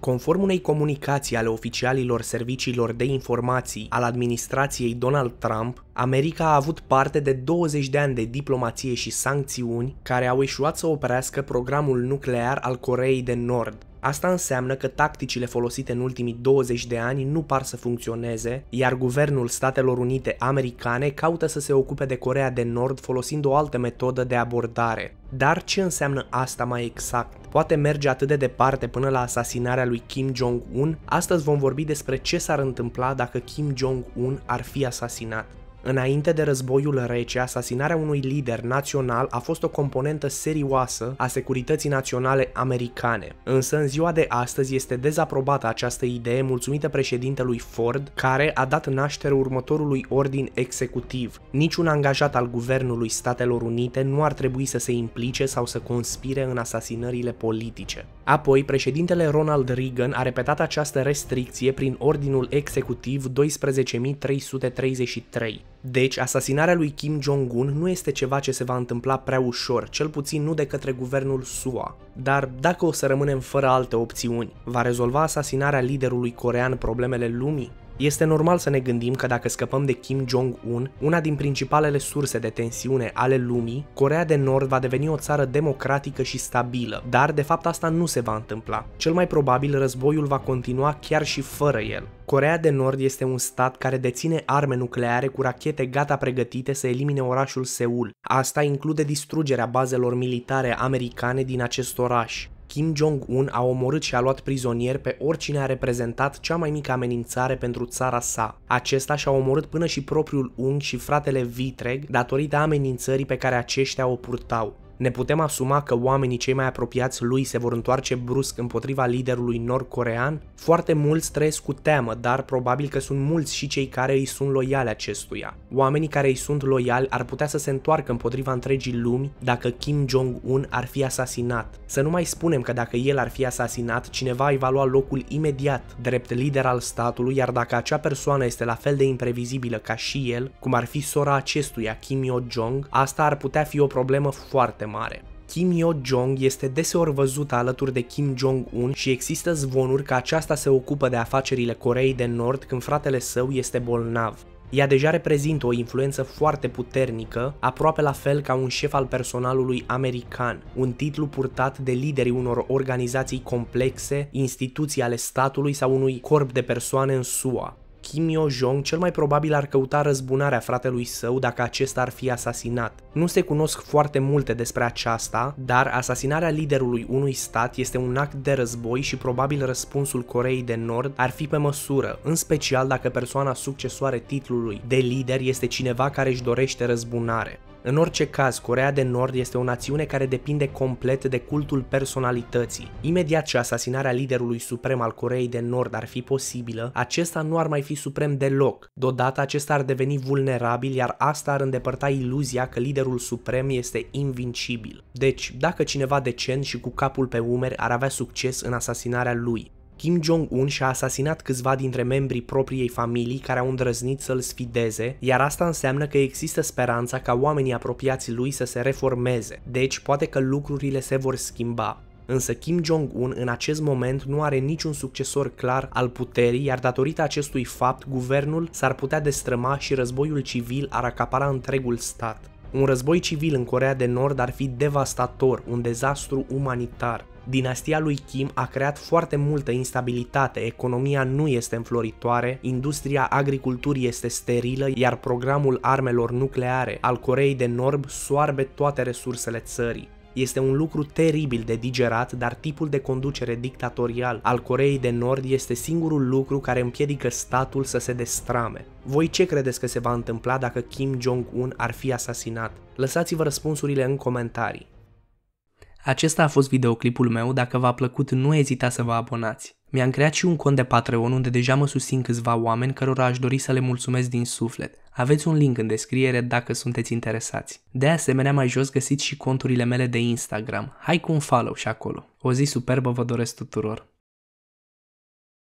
Conform unei comunicații ale oficialilor serviciilor de informații al administrației Donald Trump, America a avut parte de 20 de ani de diplomație și sancțiuni care au eșuat să oprească programul nuclear al Coreei de Nord. Asta înseamnă că tacticile folosite în ultimii 20 de ani nu par să funcționeze, iar guvernul Statelor Unite americane caută să se ocupe de Corea de Nord folosind o altă metodă de abordare. Dar ce înseamnă asta mai exact? Poate merge atât de departe până la asasinarea lui Kim Jong-un? Astăzi vom vorbi despre ce s-ar întâmpla dacă Kim Jong-un ar fi asasinat. Înainte de războiul rece, asasinarea unui lider național a fost o componentă serioasă a securității naționale americane. Însă în ziua de astăzi este dezaprobată această idee mulțumită președintelui Ford, care a dat naștere următorului ordin executiv. Niciun angajat al Guvernului Statelor Unite nu ar trebui să se implice sau să conspire în asasinările politice. Apoi, președintele Ronald Reagan a repetat această restricție prin ordinul executiv 12333. Deci, asasinarea lui Kim Jong-un nu este ceva ce se va întâmpla prea ușor, cel puțin nu de către guvernul SUA. Dar dacă o să rămânem fără alte opțiuni, va rezolva asasinarea liderului corean problemele lumii? Este normal să ne gândim că dacă scăpăm de Kim Jong-un, una din principalele surse de tensiune ale lumii, Corea de Nord va deveni o țară democratică și stabilă, dar de fapt asta nu se va întâmpla. Cel mai probabil războiul va continua chiar și fără el. Corea de Nord este un stat care deține arme nucleare cu rachete gata pregătite să elimine orașul Seul. Asta include distrugerea bazelor militare americane din acest oraș. Kim Jong-un a omorât și a luat prizonier pe oricine a reprezentat cea mai mică amenințare pentru țara sa. Acesta și-a omorât până și propriul unghi și fratele Vitreg datorită amenințării pe care aceștia o purtau. Ne putem asuma că oamenii cei mai apropiați lui se vor întoarce brusc împotriva liderului nord-corean? Foarte mulți trăiesc cu teamă, dar probabil că sunt mulți și cei care îi sunt loiali acestuia. Oamenii care îi sunt loiali ar putea să se întoarcă împotriva întregii lumi dacă Kim Jong-un ar fi asasinat. Să nu mai spunem că dacă el ar fi asasinat, cineva îi va lua locul imediat, drept lider al statului, iar dacă acea persoană este la fel de imprevizibilă ca și el, cum ar fi sora acestuia, Kim Yo-jong, asta ar putea fi o problemă foarte mare. Kim Yo-jong este deseori văzută alături de Kim Jong-un și există zvonuri că aceasta se ocupă de afacerile Coreei de Nord când fratele său este bolnav. Ea deja reprezintă o influență foarte puternică, aproape la fel ca un șef al personalului american, un titlu purtat de liderii unor organizații complexe, instituții ale statului sau unui corp de persoane în SUA. Kim Yo-jong cel mai probabil ar căuta răzbunarea fratelui său dacă acesta ar fi asasinat. Nu se cunosc foarte multe despre aceasta, dar asasinarea liderului unui stat este un act de război și probabil răspunsul Coreei de Nord ar fi pe măsură, în special dacă persoana succesoare titlului de lider este cineva care își dorește răzbunare. În orice caz, Corea de Nord este o națiune care depinde complet de cultul personalității. Imediat ce asasinarea liderului suprem al Coreei de Nord ar fi posibilă, acesta nu ar mai fi suprem deloc. Deodată acesta ar deveni vulnerabil, iar asta ar îndepărta iluzia că liderul suprem este invincibil. Deci, dacă cineva decent și cu capul pe umeri ar avea succes în asasinarea lui, Kim Jong-un și-a asasinat câțiva dintre membrii propriei familii care au îndrăznit să-l sfideze, iar asta înseamnă că există speranța ca oamenii apropiați lui să se reformeze, deci poate că lucrurile se vor schimba. Însă Kim Jong-un în acest moment nu are niciun succesor clar al puterii, iar datorită acestui fapt, guvernul s-ar putea destrăma și războiul civil ar acapara întregul stat. Un război civil în Corea de Nord ar fi devastator, un dezastru umanitar. Dinastia lui Kim a creat foarte multă instabilitate, economia nu este înfloritoare, industria agriculturii este sterilă, iar programul armelor nucleare al Coreei de Nord soarbe toate resursele țării. Este un lucru teribil de digerat, dar tipul de conducere dictatorial al Coreei de Nord este singurul lucru care împiedică statul să se destrame. Voi ce credeți că se va întâmpla dacă Kim Jong-un ar fi asasinat? Lăsați-vă răspunsurile în comentarii. Acesta a fost videoclipul meu, dacă v-a plăcut nu ezitați să vă abonați. Mi-am creat și un cont de Patreon unde deja mă susțin câțiva oameni cărora aș dori să le mulțumesc din suflet. Aveți un link în descriere dacă sunteți interesați. De asemenea, mai jos găsiți și conturile mele de Instagram. Hai cu un follow și acolo. O zi superbă vă doresc tuturor!